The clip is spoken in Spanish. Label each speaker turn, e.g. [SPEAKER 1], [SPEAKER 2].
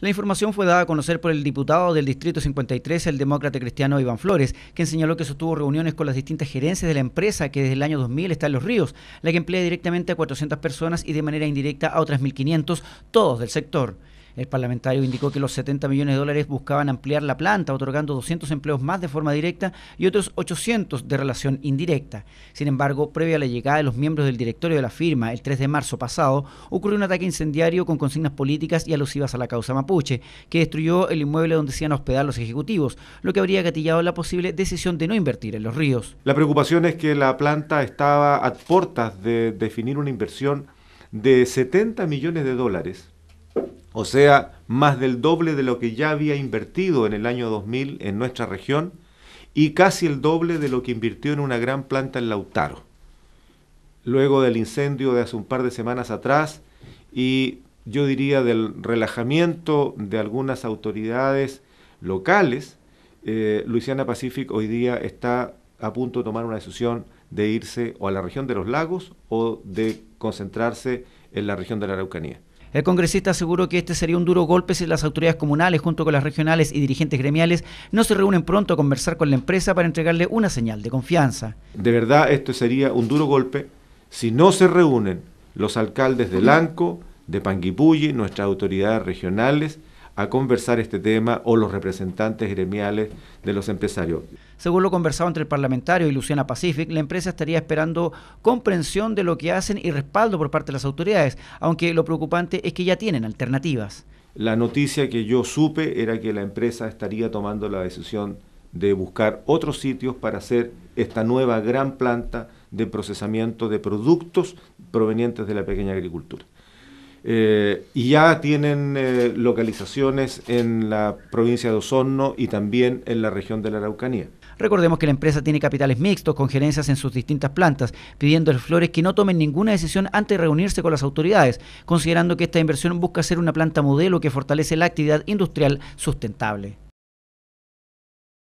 [SPEAKER 1] La información fue dada a conocer por el diputado del Distrito 53, el demócrata cristiano Iván Flores, quien señaló que sostuvo reuniones con las distintas gerencias de la empresa que desde el año 2000 está en Los Ríos, la que emplea directamente a 400 personas y de manera indirecta a otras 1.500, todos del sector. El parlamentario indicó que los 70 millones de dólares buscaban ampliar la planta, otorgando 200 empleos más de forma directa y otros 800 de relación indirecta. Sin embargo, previa a la llegada de los miembros del directorio de la firma el 3 de marzo pasado, ocurrió un ataque incendiario con consignas políticas y alusivas a la causa mapuche, que destruyó el inmueble donde se iban a hospedar los ejecutivos, lo que habría gatillado la posible decisión de no invertir en los ríos.
[SPEAKER 2] La preocupación es que la planta estaba a puertas de definir una inversión de 70 millones de dólares o sea, más del doble de lo que ya había invertido en el año 2000 en nuestra región y casi el doble de lo que invirtió en una gran planta en Lautaro. Luego del incendio de hace un par de semanas atrás y yo diría del relajamiento de algunas autoridades locales, eh, Luisiana Pacific hoy día está a punto de tomar una decisión de irse o a la región de los lagos o de concentrarse en la región de la Araucanía.
[SPEAKER 1] El congresista aseguró que este sería un duro golpe si las autoridades comunales, junto con las regionales y dirigentes gremiales, no se reúnen pronto a conversar con la empresa para entregarle una señal de confianza.
[SPEAKER 2] De verdad, esto sería un duro golpe si no se reúnen los alcaldes de Lanco, de Panguipulli, nuestras autoridades regionales, a conversar este tema o los representantes gremiales de los empresarios.
[SPEAKER 1] Según lo conversado entre el parlamentario y Luciana Pacific, la empresa estaría esperando comprensión de lo que hacen y respaldo por parte de las autoridades, aunque lo preocupante es que ya tienen alternativas.
[SPEAKER 2] La noticia que yo supe era que la empresa estaría tomando la decisión de buscar otros sitios para hacer esta nueva gran planta de procesamiento de productos provenientes de la pequeña agricultura. Eh, y ya tienen eh, localizaciones en la provincia de Osorno y también en la región de la Araucanía.
[SPEAKER 1] Recordemos que la empresa tiene capitales mixtos con gerencias en sus distintas plantas, pidiendo a Flores que no tomen ninguna decisión antes de reunirse con las autoridades, considerando que esta inversión busca ser una planta modelo que fortalece la actividad industrial sustentable.